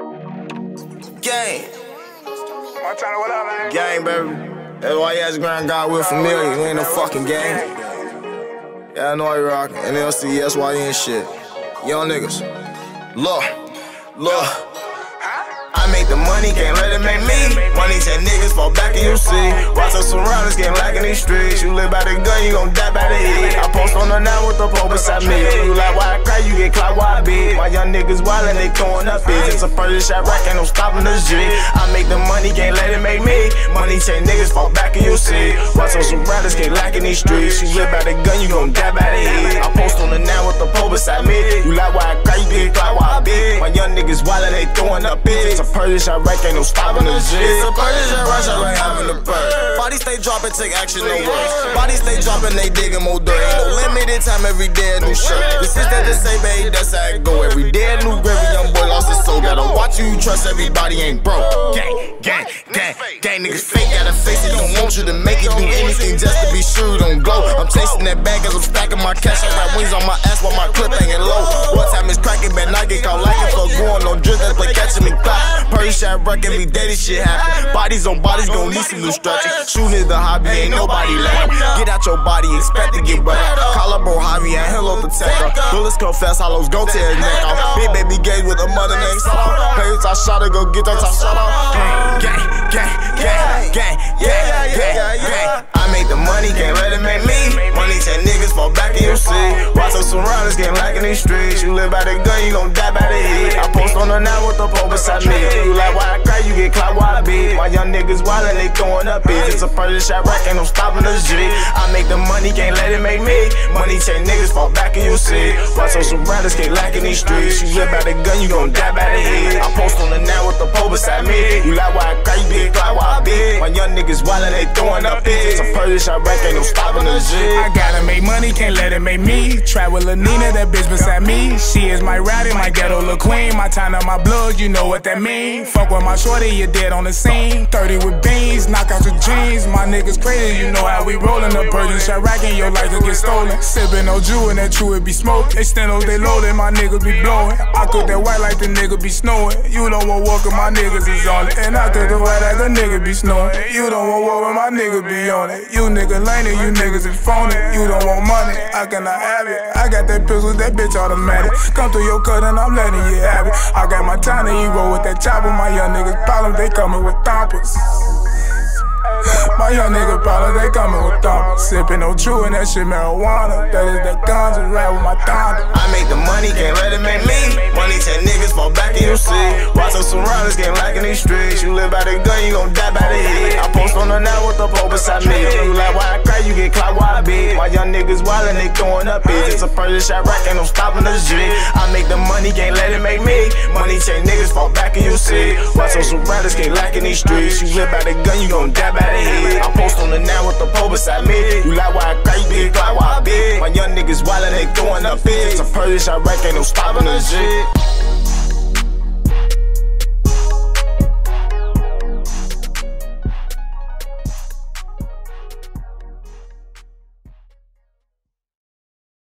Gang. Montana, what up, man? Gang, baby. That's why you ass grind God with familiar. You ain't no fucking gang. Yeah, I know you rockin'. NLC, SYN and shit. Young niggas. Look, look. I make the money, can't let it make me. Money ten niggas fall back and you see. Watch us like in these streets. You live by the gun, you gon' die by the heat. I post on the nine with the pole beside me. You like why I cry, you get clout, why I beat. My young niggas wildin', they throwing up bitch. It's a first shot rack, ain't no stopping the G. I make the money, can't let it make me. Money ten niggas fall back and you see. Watch us surroundings, get like in these streets. You live by the gun, you gon' die by the heat. I post on the nine with the pole beside me. You like why I cry, you get clout, why I beat. My young niggas wildin', they throwin' up bitch. It's a Persian shot rack, ain't no stopping the G. It's a Persian rush, I stay dropping, take action, no words. Body stay dropping, they digging more dirt. Ain't no limited time, every day a new shirt. This is that the same, babe, that's how it go. Every day a new gravy, young boy lost his soul. Gotta watch you, trust everybody ain't broke. Gang, gang, gang, gang, niggas fake, gotta face it. Don't want you to make it, do anything just to be sure don't glow. I'm chasing that bag as I'm stacking my cash. I got wings on my ass while my clip hanging low. One time it's cracking, but not get caught like it for going on drills that play catching me Purdy shot wreck every day, this shit happen. Bodies on bodies, gon' need some new stretching. Shooting is the hobby, ain't nobody lame. Get out your body, expect to get wet. Call up bro Javi and hello protector. Bullets come fast, hollows go tear his neck off. Big baby gay with a mother named. Play with our shot go get that top shot off. Gang, gang, gang, gang, gang, gang, gang. I make the money, can't let it make me. Money ten niggas fall back in your seat. Watch us surroundings, get like in these streets. You live by the gun, you gon' die the. I post on the nine with the pole beside me. You like why I cry, you get clout, why I beat. My young niggas wildin', they throwing up beats. It's a Persian shot rack, ain't no stopping the G. I make the money, can't let it make me. Money ten niggas fall back in your seat. Watch us surroundings, get like in these streets. You live by the gun, you gon' die by the heat. I post on the now with the pole beside me. You like why I cry, you get clout, why I beat. My young niggas wildin', they throwing up beats. Persian shot rack, ain't no stopping the G. I gotta make money, can't let it make me. Travel with Nina, that bitch beside me. She is my rowdy, my ghetto little queen. My time to my blood, you know what that mean. Fuck with my shorty, you dead on the scene. 30 with beans, knock out your jeans. My niggas crazy, you know how we rollin'. The Persian shot racking, your life could get stolen. Sippin' no Jew and that true it be smoke. Extendos they loaded, my niggas be blowing. I cook that white like the nigga be snowing. You don't want walk with my niggas is on it. And I cook the white like the nigga be snowing. You don't want walk with my nigga be on it. You nigga lame you niggas is phony. You don't want money, I cannot have it. I got that pistol, that bitch automatic. Come through your cut and I'm letting you have it. I got my time to you roll with that chopper. My young niggas problems, they coming with thumpers. My young nigga problems, they coming with thumpers. Sippin' no true and that shit marijuana. That is that guns and rap with my thunder. I make the money, can't let it make me. Money ten niggas your seat. Watch us surroundings, get like in these streets. You live by the gun, you gon' die by the heat. I post on the nine with the pole beside me. You like why I cry, you get clout, why I beat. My young niggas wildin', they throwing up beats. It's a Persian shot rack, ain't no stopping the G. I make the money, can't let it make me. Money ten niggas fall back in your seat. Watch us surroundings, get like in these streets. You live by the gun, you gon' die by the heat. I post on the nine with the pole beside me. You like why I cry, you get clout, why I beat. My young niggas wildin', they throwing up beats. It's a Persian shot rack, ain't no stopping the G.